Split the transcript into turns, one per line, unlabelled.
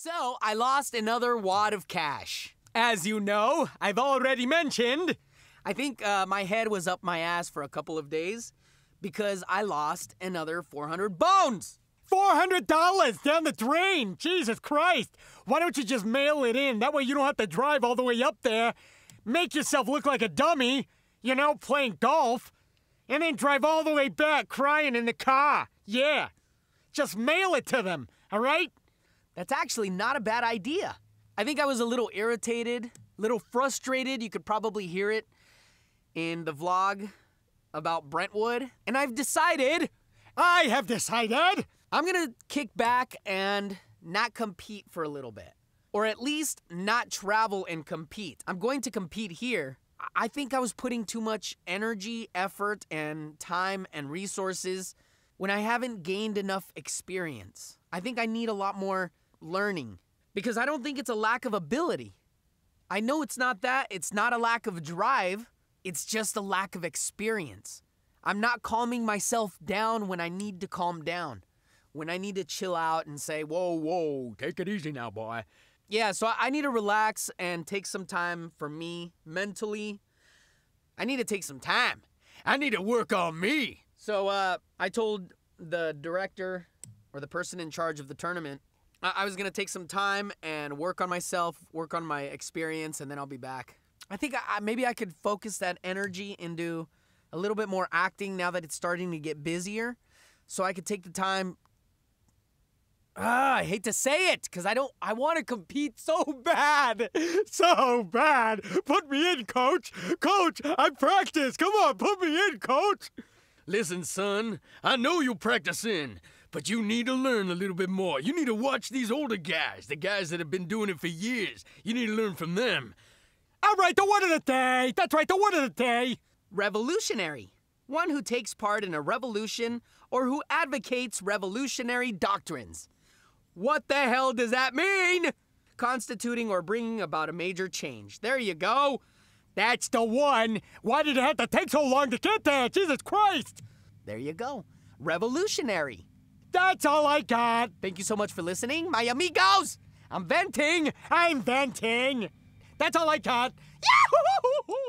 So, I lost another wad of cash.
As you know, I've already mentioned.
I think uh, my head was up my ass for a couple of days because I lost another 400 bones.
$400 down the drain! Jesus Christ! Why don't you just mail it in? That way you don't have to drive all the way up there, make yourself look like a dummy, you know, playing golf, and then drive all the way back crying in the car. Yeah. Just mail it to them, all right?
That's actually not a bad idea. I think I was a little irritated, a little frustrated. You could probably hear it in the vlog about Brentwood. And I've decided,
I have decided,
I'm gonna kick back and not compete for a little bit. Or at least not travel and compete. I'm going to compete here. I think I was putting too much energy, effort, and time and resources when I haven't gained enough experience. I think I need a lot more learning because I don't think it's a lack of ability. I know it's not that, it's not a lack of drive, it's just a lack of experience. I'm not calming myself down when I need to calm down when I need to chill out and say, whoa, whoa, take it easy now, boy. Yeah, so I need to relax and take some time for me mentally. I need to take some time. I need to work on me. So uh, I told the director or the person in charge of the tournament I, was going to take some time and work on myself, work on my experience, and then I'll be back. I think I, maybe I could focus that energy into a little bit more acting now that it's starting to get busier. So I could take the time Ah, I hate to say it, because I don't I want to compete so bad.
So bad. Put me in, coach. Coach, I practice. Come on, put me in, coach.
Listen, son, I know you're practicing, but you need to learn a little bit more. You need to watch these older guys, the guys that have been doing it for years. You need to learn from them.
All right, the word of the day. That's right, the word of the day.
Revolutionary. One who takes part in a revolution or who advocates revolutionary doctrines. What the hell does that mean? Constituting or bringing about a major change. There you go.
That's the one. Why did it have to take so long to get there? Jesus Christ.
There you go. Revolutionary.
That's all I got.
Thank you so much for listening, my amigos. I'm venting.
I'm venting. That's all I got.
Yahoo!